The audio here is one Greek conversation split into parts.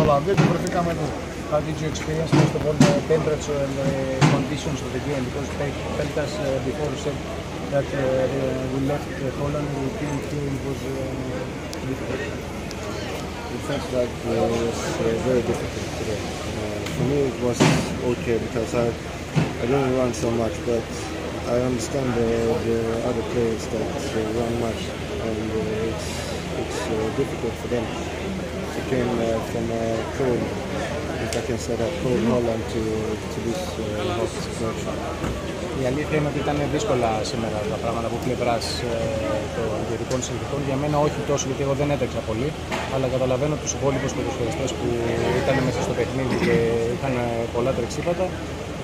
στην Ολλανδία και βρεθήκαμε εδώ. How did you experience first of all the temperature and the conditions of the game? Because Peltas uh, before said that uh, we left uh, Holland and we came here it was uh, difficult. In fact, that uh, was uh, very difficult today. Uh, for me, it was okay because I I didn't run so much, but I understand the, the other players that uh, run much, and uh, it's it's uh, difficult for them To came uh, from a cold, if I can say that, cold Holland to to this uh, hot situation. Η αλήθεια είναι ότι ήταν δύσκολα σήμερα τα πράγματα από πλευράς των ιδιωτικών συνθηκών. Για μένα όχι τόσο γιατί εγώ δεν έτρεξα πολύ, αλλά καταλαβαίνω τους υπόλοιπους ποδοσφαιριστές που ήταν μέσα στο παιχνίδι και είχαν πολλά τρεξίματα.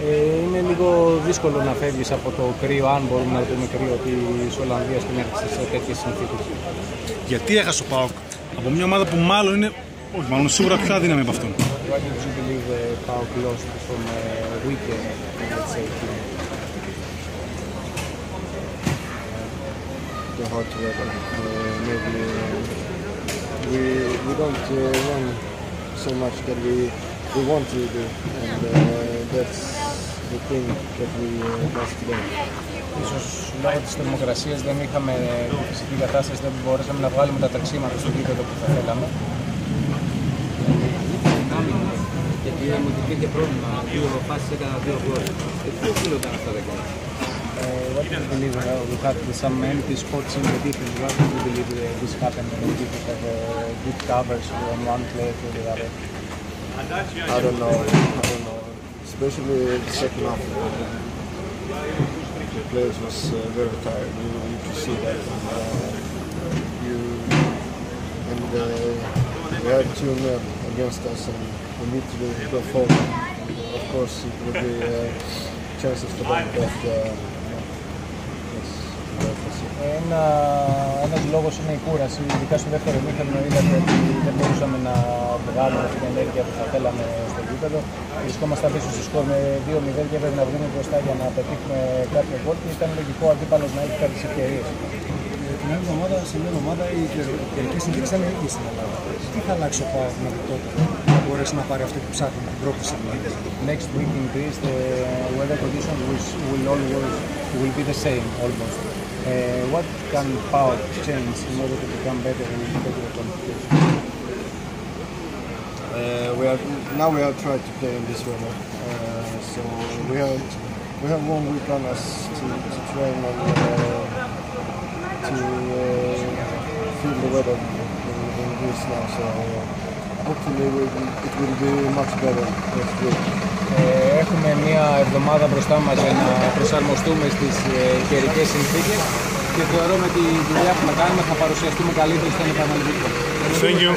Ε, είναι λίγο δύσκολο να φεύγεις από το κρύο, αν μπορούμε να το πούμε κρύο, της Ολλανδίας και να έρθεις σε τέτοιες συνθήκες. Γιατί έχασε ο Πάοκ; Από μια ομάδα που μάλλον είναι. Όχι, μάλλον σίγουρα αδύναμη από αυτόν. Γιατί πιστεύετε ότι η Πάουκ έχει κλείσει για ένα μάθημα, για να το πω the thing that we uh, lost today. Ίσως λόγω της θερμοκρασίας δεν είχαμε τη φυσική κατάσταση, δεν μπορέσαμε να βγάλουμε τα τρεξίματα στο γήπεδο που θα θέλαμε. Γιατί είδαμε ότι υπήρχε πρόβλημα, δύο φάσεις έκανα δύο γκολ. Και τι οφείλονταν αυτά τα γκολ. Uh, what do you believe uh, we had some empty spots in the defense? What do you believe uh, this happened? Maybe we have uh, good covers from one player to the other. I don't know, I don't know, especially the second half. uh, The players was uh, very tired. You, you could see that. And, uh, you and uh, we had two men against us, and we need to go forward. And, uh, of course, it will be uh, chances for them, but uh, yes, that's it. Ένα, ένας λόγος είναι η κούραση, ειδικά στο δεύτερο μήχρονο είδατε ότι δεν μπορούσαμε να βγάλουμε την ενέργεια που θα θέλαμε στο γήπεδο. Βρισκόμασταν πίσω στο σκορ με 2-0 και έπρεπε να βγούμε μπροστά για να πετύχουμε κάποιο γκολ και ήταν λογικό ο αντίπαλος να έχει κάποιες ευκαιρίες. Την άλλη εβδομάδα, σε μια εβδομάδα, οι καιρικέ συνθήκε ήταν ίδιε στην Ελλάδα. Τι θα αλλάξει ο ΠΑΟΚ μέχρι τότε να μπορέσει να πάρει αυτό που ψάχνει, την πρόκληση δηλαδή. Next week in Greece the weather conditions will, will always will be the same almost. Uh, what can PAOK change in order to become better in better qualification? Uh, we have now we have tried to play in this weather, uh, so we have we have one week on us to, to train and uh, to uh, feel the weather in, in Greece now. So uh, hopefully we, will- it will be much better next week. Ε, έχουμε μία εβδομάδα μπροστά μας για να προσαρμοστούμε στις ε, καιρικές συνθήκες και θεωρώ με τη δουλειά που θα κάνουμε θα παρουσιαστούμε καλύτερα στον επαναληπτικό. Thank you.